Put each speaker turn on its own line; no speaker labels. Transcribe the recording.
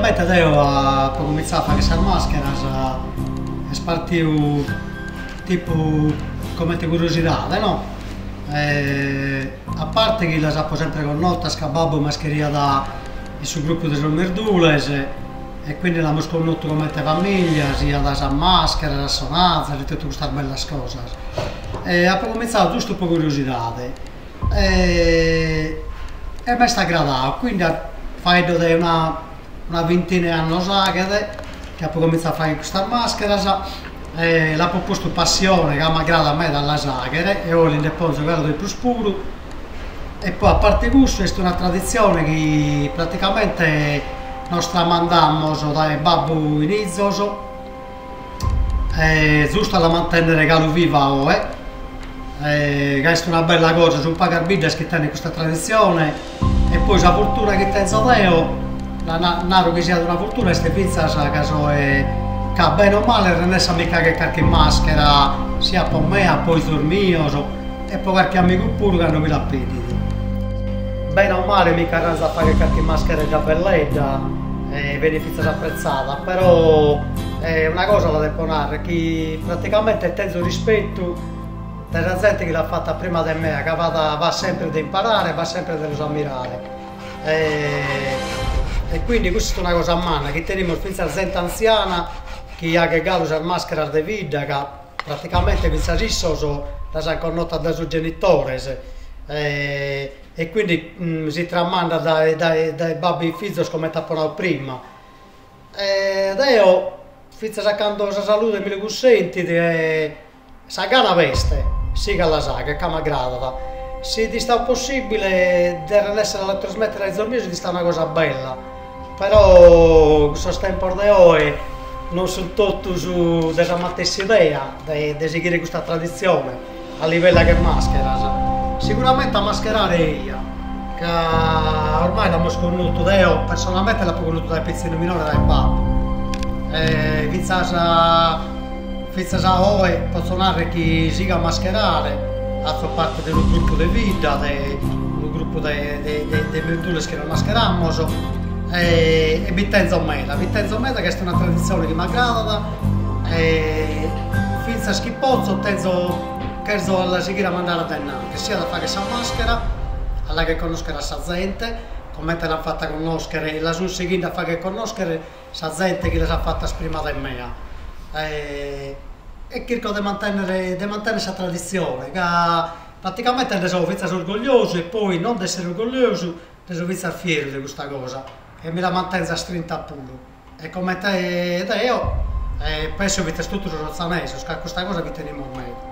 praticamente io ho cominciato a fare queste maschere è partito tipo come curiosità, no? E, a parte che la sapevo sempre con nota, scababo mascheria da il suo gruppo di Romerdules e quindi la conosciuto come famiglia, sia da San Maschera, da Sonazza, di tutte queste belle cose. E ho cominciato giusto per curiosità e, e mi sta aggradato, quindi fatto una, una ventina di anni che ho cominciato a fare questa maschera e l'ha proposto passione che mi aggrada a me dalla saghere e ho l'indeponzo quello del più scuro e poi a parte questo è una tradizione che praticamente noi tramandammo dai babbo inizio e giusto la mantenere calo viva o è eh, che è una bella cosa, sono pagarbide che tiene questa tradizione. E poi la fortuna che tengo Deo, la naro che sia una fortuna è pizza sa caso è che bene o male non è mica che qualche maschera sia per me, poi sul mio so, e poi qualche amico pure che non mi l'appetiti bene o male mica ranza a fare qualche maschera già belletta e beneficio apprezzata però è una cosa da deponare che praticamente tengo rispetto della gente che l'ha fatta prima di me che va, va sempre da imparare va sempre da ammirare e, e, quindi questa è una cosa a mano che teniamo fino a gente anziana che ha che gallo maschera di vita che praticamente pensa so la sa connota da suo genitore e, e quindi mh, mm, si tramanda dai, dai, dai babbi figli come tapponavo prima. E adesso, fizza saccando la salute mi lo senti, e sa gara veste, si che la saga, che mi grada. Se ti sta possibile, deve essere la trasmettere ai dormire, ti sta una cosa bella. Però, questo tempo di oggi, non sono tutto su della stessa idea di seguire questa tradizione a livello che maschera. Sicuramente a mascherare io, che ormai l'abbiamo sconosciuto, io personalmente l'ho conosciuto dai pizzino minore dai babbo. E Fizzasa, Fizzasa oggi posso narrare che si a mascherare, fatto parte del gruppo di vita, del gruppo dei ventules che non mascherammo, e, e Vittenzo Meta. Vittenzo Meta che è una tradizione che mi aggrada, e Fizza Schippozzo, tenzo Chiedo alla seguire a mandare a denaro, sia da fare questa maschera, alla che conoscere la gente, come te l'ha fatta conoscere, la sul seguente a fare conoscere la gente che l'ha fatta prima di me. E, e cerco di mantenere, di mantenere questa tradizione, che praticamente ne sono orgoglioso e poi non di essere orgoglioso, ne sono fiero di questa cosa e mi la mantengo strinta pure. E come te ed io, eh, penso che tutto lo zanese, questa cosa vi teniamo meglio.